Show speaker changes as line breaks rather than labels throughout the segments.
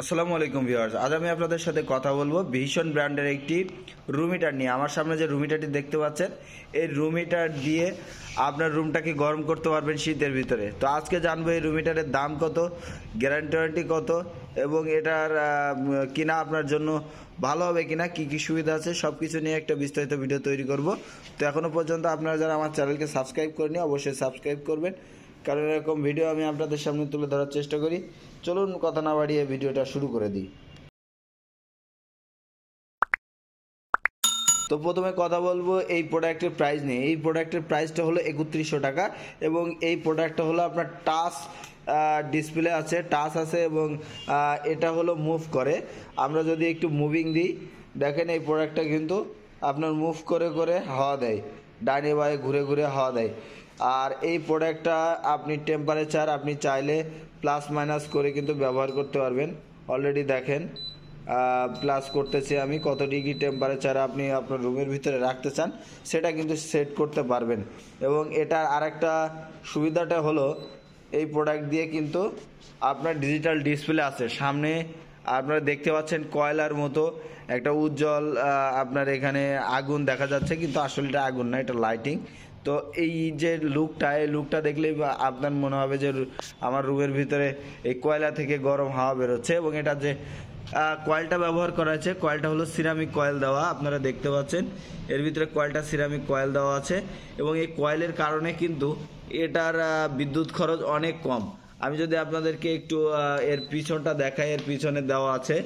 আসসালামু আলাইকুম ভিউয়ার্স। আজ আমি আপনাদের সাথে কথা বলব ভীষণ ব্র্যান্ডের একটি রুম হিটার নিয়ে। আমার সামনে যে রুম হিটারটি দেখতে পাচ্ছেন, এই রুম হিটার দিয়ে আপনার রুমটাকে গরম করতে পারবেন শীতের ভিতরে। তো আজকে জানব এই রুম হিটারের দাম কত, গ্যারান্টি ওয়ারেন্টি কত, এবং এটার কিনা আপনার জন্য ভালো হবে কিনা, কি কি সুবিধা আছে সব কিছু নিয়ে একটা বিস্তারিত ভিডিও তৈরি করব। তো এখনও পর্যন্ত আপনারা যারা আমার চ্যানেলকে সাবস্ক্রাইব করেনি অবশ্যই সাবস্ক্রাইব করবেন। কারণ এরকম ভিডিও আমি আপনাদের সামনে তুলে ধরার চেষ্টা করি। চলুন কথা না বাড়িয়ে ভিডিওটা শুরু করে দিই। তো প্রথমে কথা বলব এই প্রোডাক্টের প্রাইস নিয়ে। এই প্রোডাক্টের প্রাইসটা হলো একত্রিশশো টাকা এবং এই প্রোডাক্টটা হলো আপনার টাচ ডিসপ্লে আছে, টাচ আছে এবং এটা হলো মুভ করে। আমরা যদি একটু মুভিং দিই, দেখেন এই প্রোডাক্টটা কিন্তু আপনার মুভ করে করে হাওয়া দেয়। ডাইনে বায়ে ঘুরে ঘুরে হাওয়া দেয়। আর এই প্রোডাক্টটা আপনি টেম্পারেচার আপনি চাইলে প্লাস মাইনাস করে কিন্তু ব্যবহার করতে পারবেন। অলরেডি দেখেন প্লাস করতেছি আমি। কত ডিগ্রি টেম্পারেচার আপনি আপনার রুমের ভিতরে রাখতে চান, সেটা কিন্তু সেট করতে পারবেন। এবং এটার আরেকটা সুবিধাটা হলো, এই প্রোডাক্ট দিয়ে কিন্তু আপনার ডিজিটাল ডিসপ্লে আছে। সামনে আপনারা দেখতে পাচ্ছেন কয়লার মতো একটা উজ্জ্বল আপনার এখানে আগুন দেখা যাচ্ছে, কিন্তু আসলে এটা আগুন না, এটা লাইটিং তো এই যে লুকটা, এই লুকটা দেখলেই আপনার মনে হবে যে আমার রুমের ভিতরে এই কয়লা থেকে গরম হাওয়া বেরোচ্ছে এবং এটা যে কয়েলটা ব্যবহার করা আছে কয়েলটা হলো সিরামিক কয়েল দেওয়া, আপনারা দেখতে পাচ্ছেন। এর ভিতরে কয়েলটা সিরামিক কয়েল দেওয়া আছে এবং এই কয়েলের কারণে কিন্তু এটার বিদ্যুৎ খরচ অনেক কম। আমি যদি আপনাদেরকে একটু এর পিছনটা দেখাই, এর পিছনে দেওয়া আছে।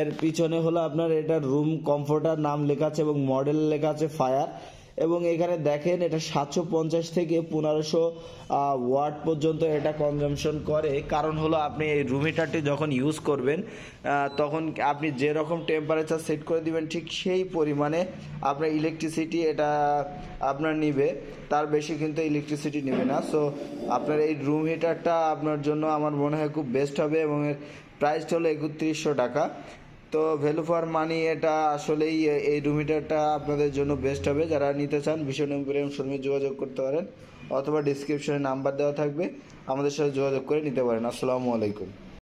এর পিছনে হলো আপনার এটার রুম কমফোর্টার, নাম লেখা আছে এবং মডেল লেখা আছে ফায়ার। এবং এখানে দেখেন এটা সাতশো পঞ্চাশ থেকে পনেরোশো ওয়াট পর্যন্ত এটা কনজামশন করে। কারণ হলো আপনি এই রুম হিটারটি যখন ইউজ করবেন তখন আপনি যেরকম টেম্পারেচার সেট করে দিবেন, ঠিক সেই পরিমাণে আপনার ইলেকট্রিসিটি এটা আপনার নিবে। তার বেশি কিন্তু ইলেকট্রিসিটি নেবে না। সো আপনার এই রুম হিটারটা আপনার জন্য আমার মনে হয় খুব বেস্ট হবে এবং এর প্রাইসটা হলো একত্রিশশো টাকা। তো ভ্যালু ফর মানি এটা আসলেই এই রুম হিটারটা আপনাদের জন্য বেস্ট হবে। যারা নিতে চান, ভীষণ এম্পোরিয়াম শোরুমে যোগাযোগ করতে পারেন, অথবা ডিসক্রিপশনে নাম্বার দেওয়া থাকবে, আমাদের সাথে যোগাযোগ করে নিতে পারেন। আসসালামু আলাইকুম।